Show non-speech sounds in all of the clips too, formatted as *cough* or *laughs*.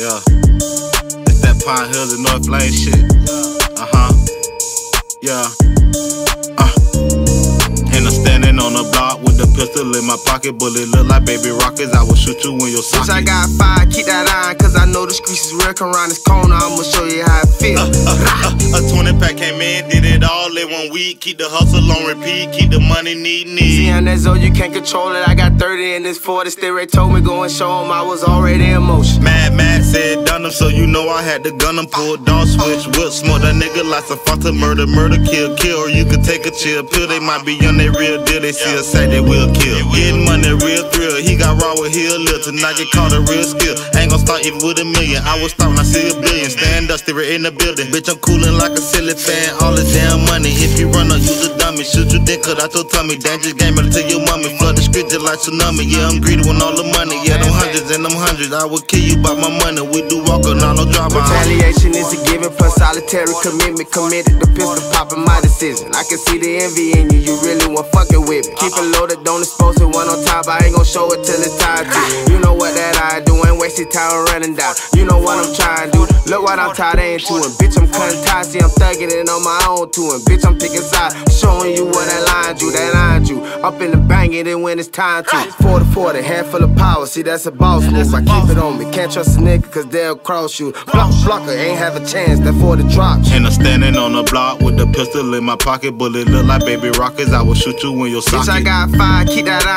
Yeah. It's that Pine Hills and North Lane shit. Uh huh. Yeah. Uh. And I'm standing on the block with the pistol in my pocket. Bullet look like baby rockets. I will shoot you in your Bitch, socket. I got five, keep that iron, cause I know the streets is real. Come around this corner, I'ma show you how it feel. A 20 pack came in, did it all in one week. Keep the hustle on repeat, keep the money neat, See, neat. on that zone, you can't control it. I got 30 in this 40. Still, they told me go and show 'em I was already in motion. Mad, mad, said done them, so you know I had the gun and pull dog switch. Whip smoke that nigga like some to murder, murder, kill, kill. Or you could take a chill pill, they might be on their real deal. They see a say they will kill. Getting money, real got raw with heel lip, tonight get caught a real skill. Ain't gon' start even with a million. I was start when I see a billion. Stand up, stare in the building. Bitch, I'm coolin' like a silly fan. All the damn money. If you run up, use a dummy. Shoot you dick, cut out your tummy. Dangerous game, better tell your mommy. Flood the street just like tsunami. Yeah, I'm greedy with all the money. Yeah, them hundreds and them hundreds. I would kill you by my money. We do walk on, no by. Retaliation is a given, plus solitary commitment. Committed to pistol popping my decision. I can see the envy in you, you really want fucking with me. Keep it loaded, don't expose it, one on top. I ain't gon' show it till it's time to. You know what that I do, ain't wasting time running down. You know what I'm trying to do. Look what I'm tired of into and bitch, I'm cutting ties. See, I'm thugging it on my own too. And bitch, I'm picking sides, showing you what that line you, that line you. Up in the banging it when it's time to. 40 40, handful of power. See, that's a boss move. I keep it on me. Can't trust a nigga, cause they'll cross you. Block, blocker, ain't have a chance. That for the drop. And I'm standing on the block with the pistol in my pocket. Bullet look like baby rockets. I will shoot you in your socket. Bitch, I got five, keep that I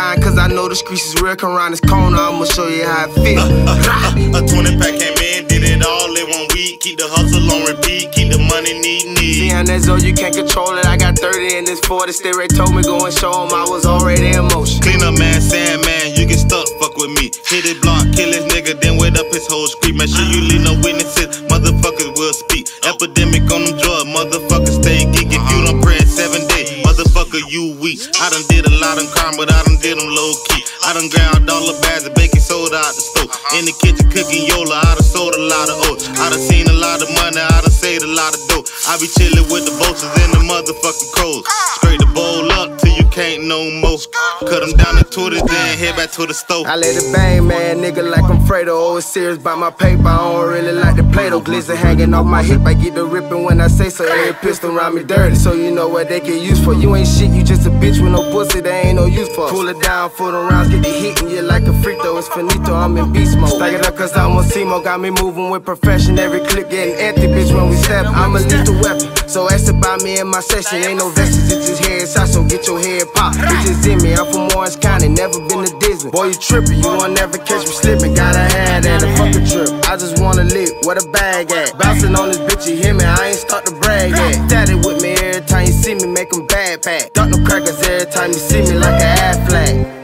know the streets is real. Come around this corner, I'ma show you how it feel. *laughs* A 20 pack came in, did it all in one week. Keep the hustle on repeat, keep the money neat, See, neat. on that zone, you can't control it. I got 30 in this 40. Still, they told me go and show 'em I was already in motion. Clean up, man, sand, man, you get stuck, fuck with me. Hit it block, kill this nigga, then wait up his whole street. Make sure you leave no witnesses, motherfuckers will speak. Epidemic on them drugs, motherfuckers stay geek. If you don't pray seven days, motherfucker, you weak. I done did a lot of crime, but I done did them low key. I done ground all the bags of baking soda out the stove. Uh-huh. In the kitchen cooking Yola, I done sold a lot of oats. I done seen a lot of money, I done saved a lot of dough. I be chillin' with the vultures and the motherfucking crows. Straight the bowl up till you can't no more. Cut them down to Twitter, then head back to the stove. I let it bang, man, nigga, like I'm Fredo. Always serious about my paper. I don't really like the Play-Doh. Glizzy hanging off my hip. I get the ripping when I say so. Every pistol around me dirty, so you know what they can use for. You ain't shit, you just a bitch with no pussy. They ain't no use for. Pull it down for the rounds, get the hitting you like a freak though. It's finito, I'm in beast mode. Stack it up cause I want SEMO. Got me moving with profession. Every clip getting empty, bitch, when we step. I'm a lethal weapon. So ask about me in my session. Ain't no vestige, it's just shot, so get your head popped. Bitches in me, I'm from Orange County, never been to Disney. Boy, you trippin', you won't never catch me slipping. Gotta have that, a fucking trip. I just wanna lick, where the bag at? Bouncing on this bitch, you hear me? I ain't start to brag yet. Daddy with me every time you see me, make 'em bad pack. Duck no crackers every time you see me like a ad flag.